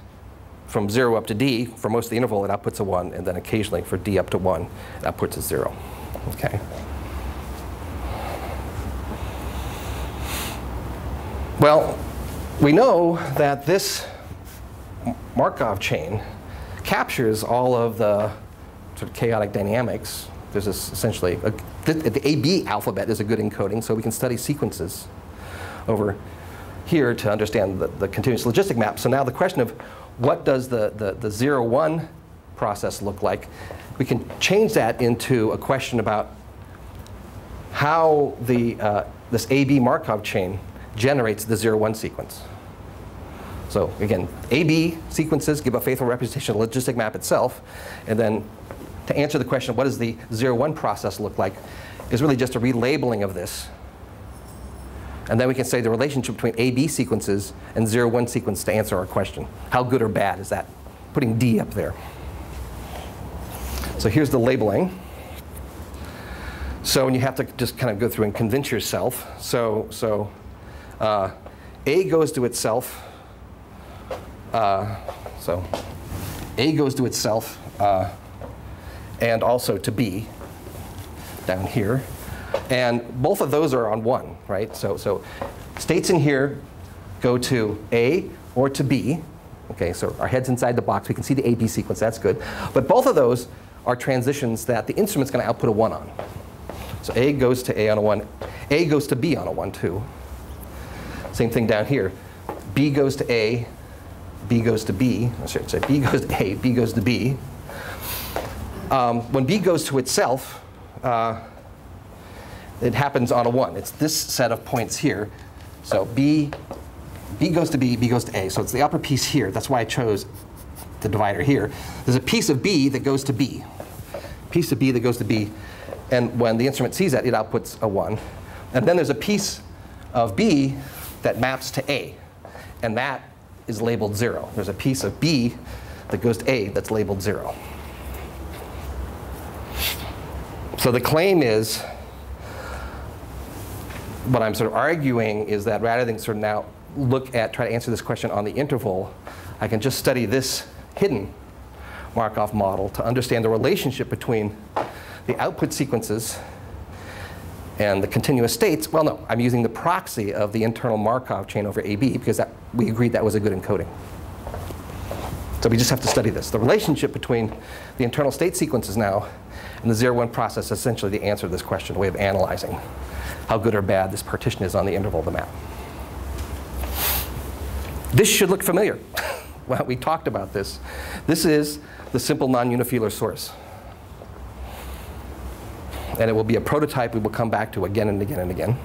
from 0 up to d, for most of the interval, it outputs a 1, and then occasionally for d up to 1, it outputs a 0. Okay. Well, we know that this Markov chain captures all of the sort of chaotic dynamics. There's essentially, a, the, the AB alphabet is a good encoding, so we can study sequences over here to understand the, the continuous logistic map. So now the question of what does the, the, the 0, 1 process look like, we can change that into a question about how the, uh, this AB Markov chain generates the 0, 1 sequence. So again, AB sequences give a faithful representation of the logistic map itself. And then to answer the question, what does the 0, 1 process look like, is really just a relabeling of this and then we can say the relationship between AB sequences and 0, 1 sequence to answer our question. How good or bad is that? Putting D up there. So here's the labeling. So when you have to just kind of go through and convince yourself. So, so uh, A goes to itself. Uh, so A goes to itself uh, and also to B down here. And both of those are on one, right? So, so states in here go to A or to B. Okay, so our head's inside the box. We can see the AB sequence. That's good. But both of those are transitions that the instrument's going to output a 1 on. So A goes to A on a 1. A goes to B on a 1, too. Same thing down here. B goes to A, B goes to B. I should say B goes to A, B goes to B. Um, when B goes to itself, uh, it happens on a 1. It's this set of points here. So B, B goes to B, B goes to A. So it's the upper piece here. That's why I chose the divider here. There's a piece of B that goes to B. Piece of B that goes to B. And when the instrument sees that, it outputs a 1. And then there's a piece of B that maps to A. And that is labeled 0. There's a piece of B that goes to A that's labeled 0. So the claim is, what I'm sort of arguing is that rather than sort of now look at, try to answer this question on the interval, I can just study this hidden Markov model to understand the relationship between the output sequences and the continuous states. Well, no, I'm using the proxy of the internal Markov chain over AB because that, we agreed that was a good encoding. So we just have to study this. The relationship between the internal state sequences now and the 0-1 process is essentially the answer to this question, a way of analyzing how good or bad this partition is on the interval of the map. This should look familiar. well, we talked about this. This is the simple non-unifilar source. And it will be a prototype we will come back to again and again and again.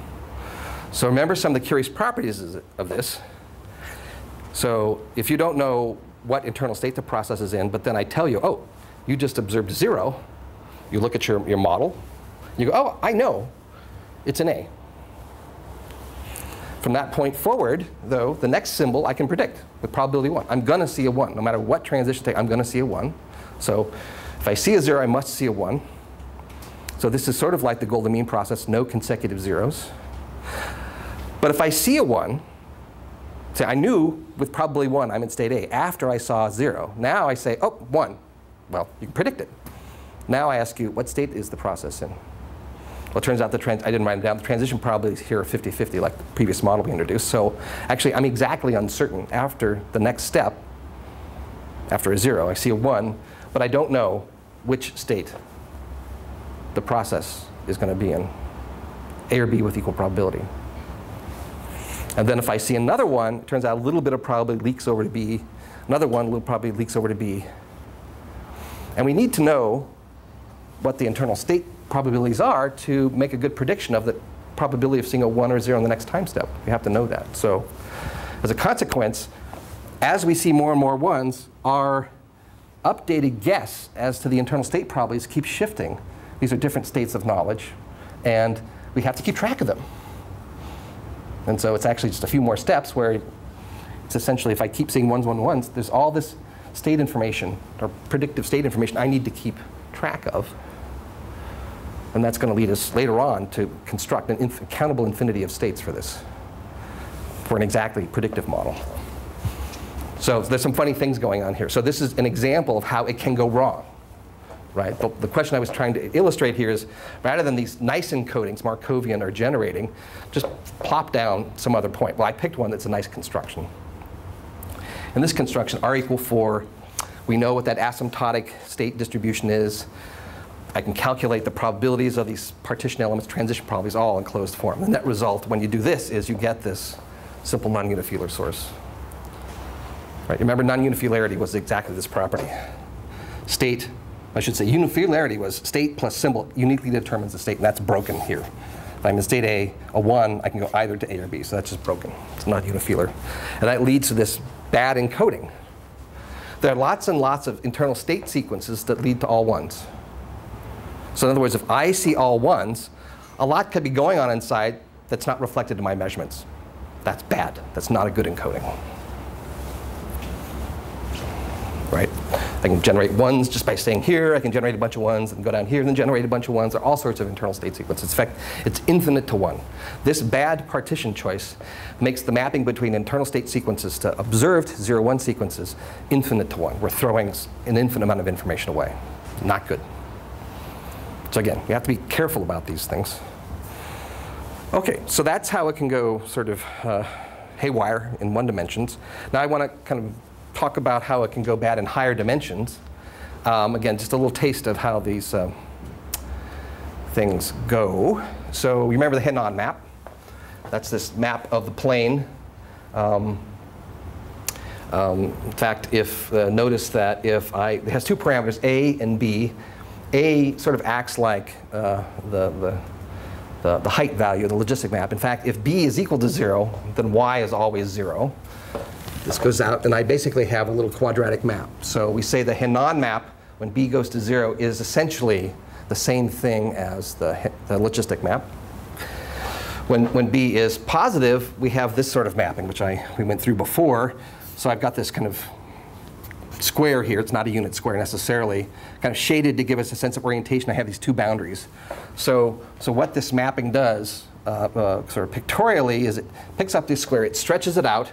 So remember some of the curious properties of this. So if you don't know what internal state the process is in, but then I tell you, oh, you just observed zero, you look at your, your model, you go, oh, I know, it's an A. From that point forward, though, the next symbol I can predict with probability 1. I'm going to see a 1. No matter what transition take, I'm going to see a 1. So if I see a 0, I must see a 1. So this is sort of like the golden mean process, no consecutive zeros. But if I see a 1, say I knew with probability 1 I'm in state A after I saw a 0. Now I say, oh, 1. Well, you can predict it. Now I ask you, what state is the process in? Well, it turns out the trans I didn't write it down. The transition probabilities here are 50-50, like the previous model we introduced. So actually, I'm exactly uncertain after the next step, after a zero. I see a one, but I don't know which state the process is going to be in, A or B with equal probability. And then if I see another one, it turns out a little bit of probability leaks over to B. Another one, little probability leaks over to B. And we need to know what the internal state probabilities are to make a good prediction of the probability of seeing a 1 or 0 in the next time step. We have to know that. So as a consequence, as we see more and more 1s, our updated guess as to the internal state probabilities keeps shifting. These are different states of knowledge, and we have to keep track of them. And so it's actually just a few more steps where it's essentially if I keep seeing ones, ones, ones, there's all this state information or predictive state information I need to keep track of. And that's going to lead us later on to construct an inf countable infinity of states for this, for an exactly predictive model. So there's some funny things going on here. So this is an example of how it can go wrong. Right? The, the question I was trying to illustrate here is rather than these nice encodings Markovian are generating, just plop down some other point. Well, I picked one that's a nice construction. In this construction, R equal 4, we know what that asymptotic state distribution is. I can calculate the probabilities of these partition elements, transition probabilities, all in closed form. The net result when you do this is you get this simple non-unifilar source. Right, remember non-unifilarity was exactly this property. State, I should say unifilarity was state plus symbol uniquely determines the state, and that's broken here. If I'm in state A, a 1, I can go either to A or B, so that's just broken. It's not unifilar. And that leads to this bad encoding. There are lots and lots of internal state sequences that lead to all ones. So in other words, if I see all ones, a lot could be going on inside that's not reflected in my measurements. That's bad. That's not a good encoding. Right? I can generate ones just by staying here. I can generate a bunch of ones and go down here and then generate a bunch of ones. There are all sorts of internal state sequences. In fact, it's infinite to one. This bad partition choice makes the mapping between internal state sequences to observed 0-1 sequences infinite to one. We're throwing an infinite amount of information away. Not good. So again, you have to be careful about these things. Okay, so that's how it can go sort of uh, haywire in one dimensions. Now I want to kind of talk about how it can go bad in higher dimensions. Um, again, just a little taste of how these uh, things go. So you remember the Henon map. That's this map of the plane. Um, um, in fact, if uh, notice that if I, it has two parameters, A and B. A sort of acts like uh, the, the, the, the height value, of the logistic map. In fact, if B is equal to zero, then Y is always zero. This goes out, and I basically have a little quadratic map. So we say the Henon map, when B goes to zero, is essentially the same thing as the, the logistic map. When, when B is positive, we have this sort of mapping, which I, we went through before. So I've got this kind of square here. It's not a unit square necessarily, kind of shaded to give us a sense of orientation. I have these two boundaries. So, so what this mapping does, uh, uh, sort of pictorially, is it picks up this square, it stretches it out,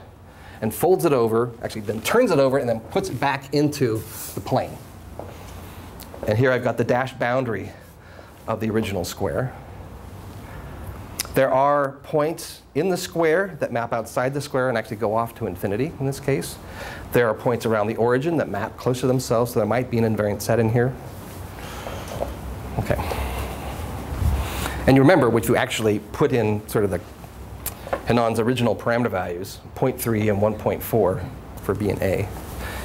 and folds it over, actually then turns it over, and then puts it back into the plane. And here I've got the dashed boundary of the original square. There are points in the square that map outside the square and actually go off to infinity in this case. There are points around the origin that map close to themselves, so there might be an invariant set in here. Okay. And you remember, which you actually put in sort of the Henon's original parameter values, 0.3 and 1.4 for B and A.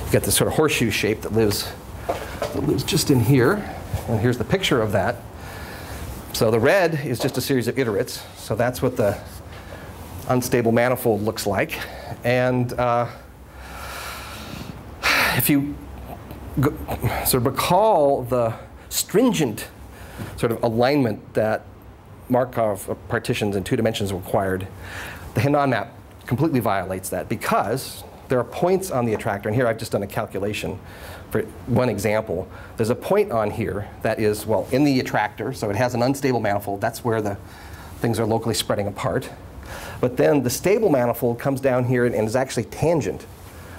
You get this sort of horseshoe shape that lives, that lives just in here. And here's the picture of that. So the red is just a series of iterates. So that's what the unstable manifold looks like. And uh, if you sort of recall the stringent sort of alignment that Markov partitions in two dimensions required, the Henon map completely violates that because there are points on the attractor, and here I've just done a calculation for one example, there's a point on here that is, well, in the attractor, so it has an unstable manifold. That's where the things are locally spreading apart. But then the stable manifold comes down here and, and is actually tangent.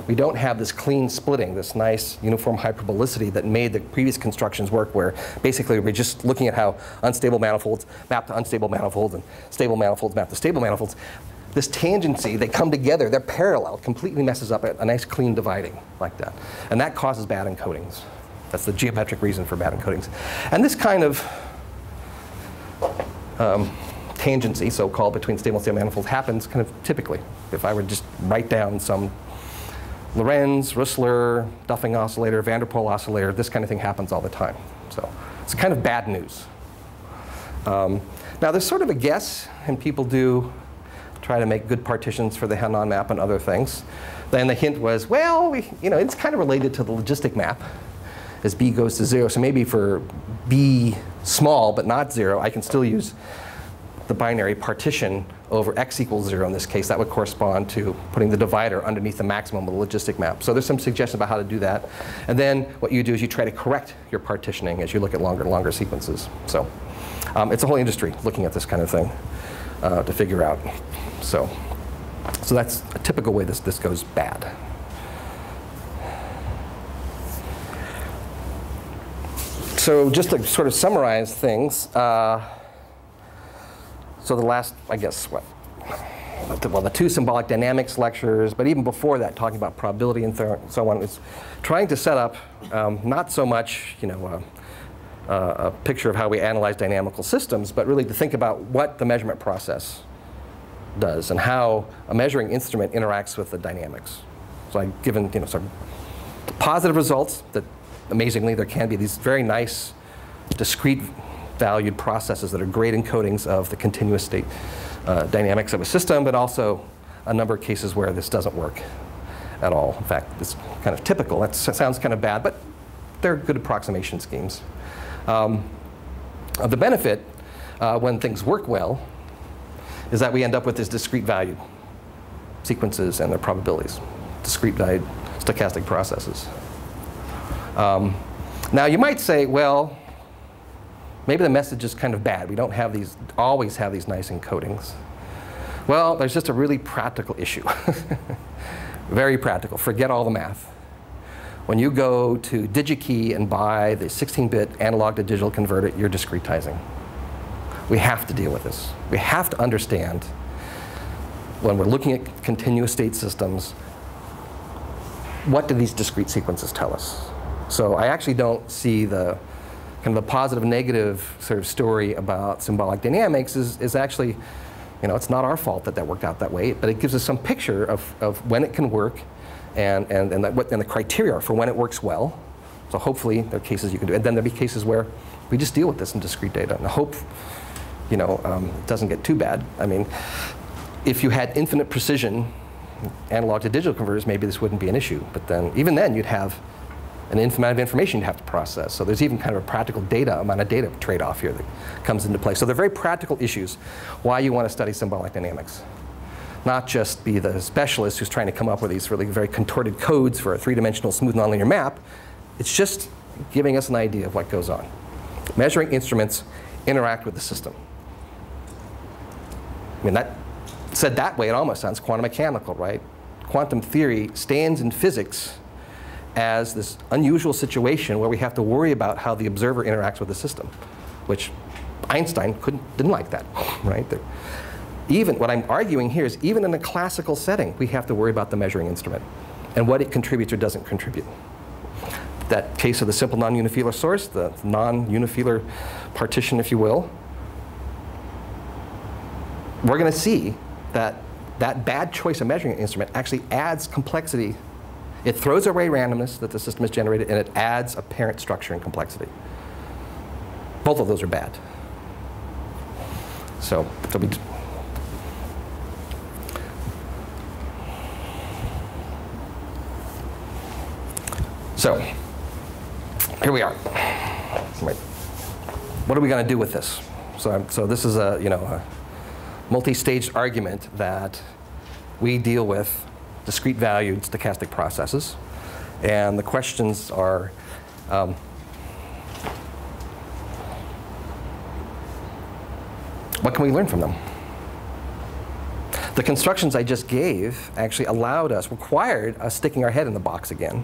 We don't have this clean splitting, this nice uniform hyperbolicity that made the previous constructions work where basically we're just looking at how unstable manifolds map to unstable manifolds and stable manifolds map to stable manifolds this tangency, they come together, they're parallel, completely messes up a, a nice clean dividing like that. And that causes bad encodings. That's the geometric reason for bad encodings. And this kind of um, tangency, so-called, between stable and stable manifolds happens kind of typically. If I were to just write down some Lorenz, Rössler, Duffing oscillator, van der oscillator, this kind of thing happens all the time. So it's kind of bad news. Um, now there's sort of a guess, and people do try to make good partitions for the Henon map and other things. Then the hint was, well, we, you know, it's kind of related to the logistic map as b goes to 0. So maybe for b small but not 0, I can still use the binary partition over x equals 0 in this case. That would correspond to putting the divider underneath the maximum of the logistic map. So there's some suggestions about how to do that. And then what you do is you try to correct your partitioning as you look at longer and longer sequences. So um, it's a whole industry looking at this kind of thing uh, to figure out. So, so that's a typical way this, this goes bad. So just to sort of summarize things, uh, so the last, I guess, what, well, the two symbolic dynamics lectures, but even before that, talking about probability and so on, is trying to set up um, not so much, you know, uh, uh, a picture of how we analyze dynamical systems, but really to think about what the measurement process does and how a measuring instrument interacts with the dynamics. So I've given you know, some positive results that amazingly there can be these very nice discrete valued processes that are great encodings of the continuous state uh, dynamics of a system, but also a number of cases where this doesn't work at all. In fact, it's kind of typical. That sounds kind of bad, but they're good approximation schemes. Um, the benefit uh, when things work well is that we end up with this discrete value sequences and their probabilities, discrete valued stochastic processes. Um, now you might say, well, maybe the message is kind of bad. We don't have these, always have these nice encodings. Well, there's just a really practical issue. Very practical. Forget all the math. When you go to DigiKey and buy the 16-bit analog to digital converter, you're discretizing. We have to deal with this. We have to understand when we're looking at continuous state systems, what do these discrete sequences tell us? So I actually don't see the kind of the positive negative sort of story about symbolic dynamics is, is actually, you know, it's not our fault that that worked out that way, but it gives us some picture of, of when it can work and, and, and, what, and the criteria for when it works well. So hopefully there are cases you can do. And then there'll be cases where we just deal with this in discrete data. And I hope, you know, um, it doesn't get too bad. I mean, if you had infinite precision analog to digital converters, maybe this wouldn't be an issue. But then, even then, you'd have an infinite amount of information you'd have to process. So there's even kind of a practical data, amount of data trade-off here that comes into play. So they're very practical issues why you want to study symbolic dynamics. Not just be the specialist who's trying to come up with these really very contorted codes for a three-dimensional smooth nonlinear map. It's just giving us an idea of what goes on. Measuring instruments interact with the system. I mean, that said that way, it almost sounds quantum mechanical, right? Quantum theory stands in physics as this unusual situation where we have to worry about how the observer interacts with the system, which Einstein couldn't, didn't like that, right? Even what I'm arguing here is even in a classical setting, we have to worry about the measuring instrument and what it contributes or doesn't contribute. That case of the simple non-unifilar source, the non-unifilar partition, if you will, we're going to see that that bad choice of measuring instrument actually adds complexity. It throws away randomness that the system has generated, and it adds apparent structure and complexity. Both of those are bad. So, so we, so here we are. What are we going to do with this? So, so this is a, you know, a, multi-staged argument that we deal with discrete valued stochastic processes. And the questions are, um, what can we learn from them? The constructions I just gave actually allowed us, required us sticking our head in the box again.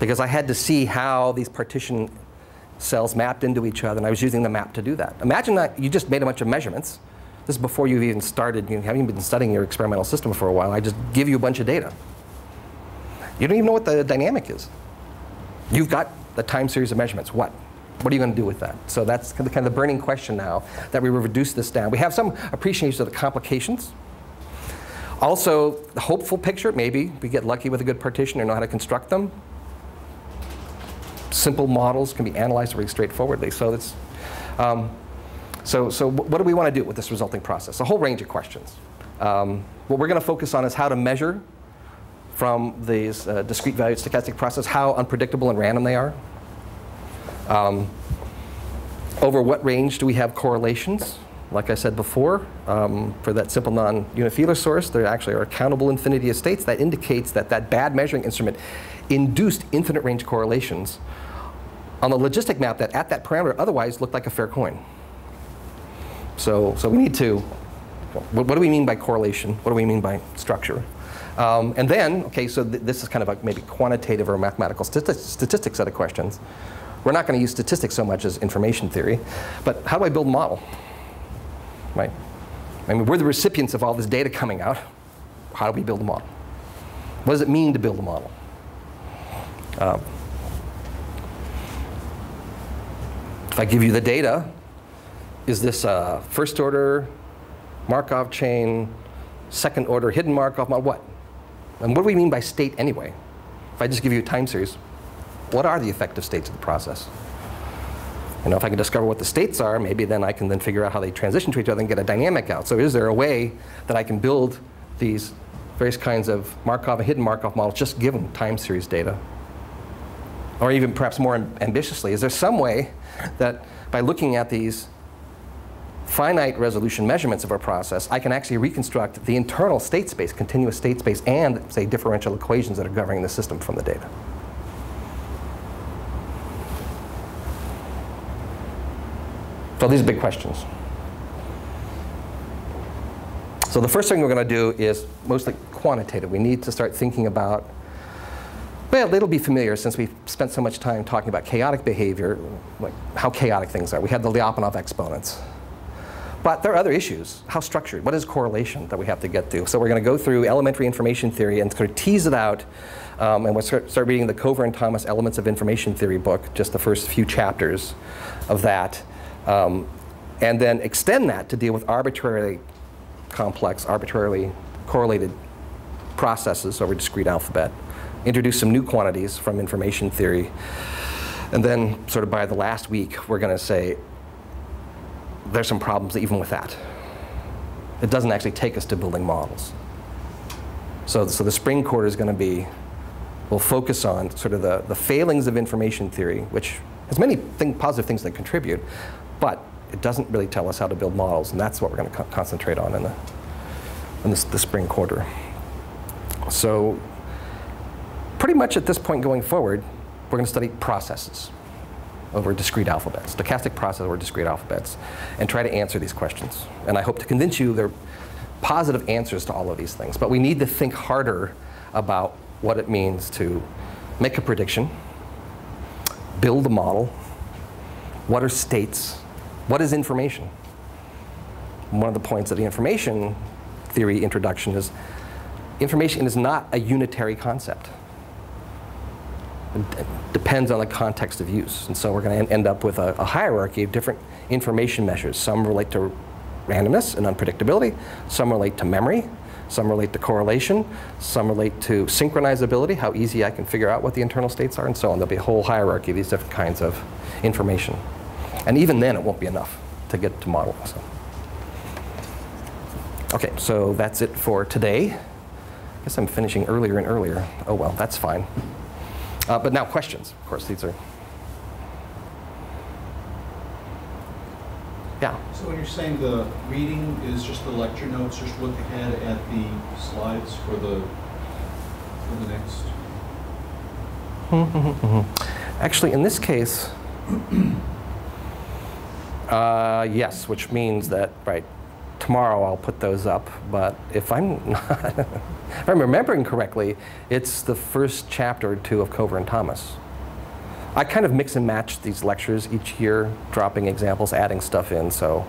Because I had to see how these partition cells mapped into each other, and I was using the map to do that. Imagine that you just made a bunch of measurements, this is before you've even started, you haven't been studying your experimental system for a while. I just give you a bunch of data. You don't even know what the dynamic is. You've got the time series of measurements. What? What are you going to do with that? So that's kind of the burning question now that we reduce this down. We have some appreciation of the complications. Also, the hopeful picture, maybe we get lucky with a good partition or know how to construct them. Simple models can be analyzed very straightforwardly. So um, so, so what do we want to do with this resulting process? A whole range of questions. Um, what we're going to focus on is how to measure from these uh, discrete valued stochastic process how unpredictable and random they are. Um, over what range do we have correlations? Like I said before, um, for that simple non-unifilar source, there actually are countable infinity of states. That indicates that that bad measuring instrument induced infinite range correlations on the logistic map that at that parameter otherwise looked like a fair coin. So, so we need to, what, what, do we mean by correlation? What do we mean by structure? Um, and then, okay, so th this is kind of a maybe quantitative or mathematical stati statistic set of questions. We're not going to use statistics so much as information theory, but how do I build a model? Right? I mean, we're the recipients of all this data coming out. How do we build a model? What does it mean to build a model? Um, if I give you the data, is this a first order Markov chain, second order hidden Markov model? What? And what do we mean by state anyway? If I just give you a time series, what are the effective states of the process? You know, if I can discover what the states are, maybe then I can then figure out how they transition to each other and get a dynamic out. So is there a way that I can build these various kinds of Markov and hidden Markov models just given time series data? Or even perhaps more ambitiously, is there some way that by looking at these finite resolution measurements of our process, I can actually reconstruct the internal state space, continuous state space, and say differential equations that are governing the system from the data. So these are big questions. So the first thing we're going to do is mostly quantitative. We need to start thinking about, well, it'll be familiar since we've spent so much time talking about chaotic behavior, like how chaotic things are. We had the Lyapunov exponents. But there are other issues. How structured? What is correlation that we have to get to? So we're going to go through elementary information theory and sort of tease it out. Um, and we'll start, start reading the Cover and Thomas Elements of Information Theory book, just the first few chapters of that. Um, and then extend that to deal with arbitrarily complex, arbitrarily correlated processes over discrete alphabet. Introduce some new quantities from information theory. And then, sort of by the last week, we're going to say, there's some problems even with that. It doesn't actually take us to building models. So, so the spring quarter is going to be, we'll focus on sort of the, the failings of information theory, which has many thing, positive things that contribute, but it doesn't really tell us how to build models, and that's what we're going to co concentrate on in the, in the, the spring quarter. So pretty much at this point going forward, we're going to study processes over discrete alphabets, stochastic process over discrete alphabets, and try to answer these questions. And I hope to convince you there are positive answers to all of these things. But we need to think harder about what it means to make a prediction, build a model, what are states, what is information. One of the points of the information theory introduction is information is not a unitary concept depends on the context of use. And so we're going to end up with a, a, hierarchy of different information measures. Some relate to randomness and unpredictability. Some relate to memory. Some relate to correlation. Some relate to synchronizability, how easy I can figure out what the internal states are, and so on. There'll be a whole hierarchy of these different kinds of information. And even then, it won't be enough to get to modeling. So. Okay, so that's it for today. I guess I'm finishing earlier and earlier. Oh well, that's fine. Uh, but now questions, of course, these are. Yeah. So when you're saying the reading is just the lecture notes, just look ahead at the slides for the for the next. Actually, in this case, uh, yes, which means that right tomorrow I'll put those up. But if I'm not, if I'm remembering correctly, it's the first chapter or two of Cover and Thomas. I kind of mix and match these lectures each year, dropping examples, adding stuff in. So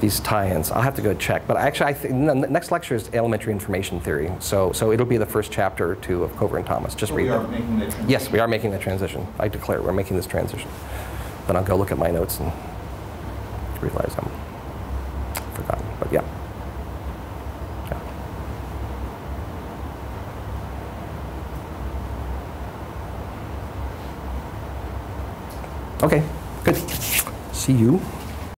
these tie-ins, I'll have to go check. But actually, I think the next lecture is elementary information theory. So so it'll be the first chapter or two of Cover and Thomas. Just so read we are them. making transition. Yes, we are making the transition. I declare we're making this transition. Then I'll go look at my notes and realize I'm forgotten. But yeah. Okay, good. See you.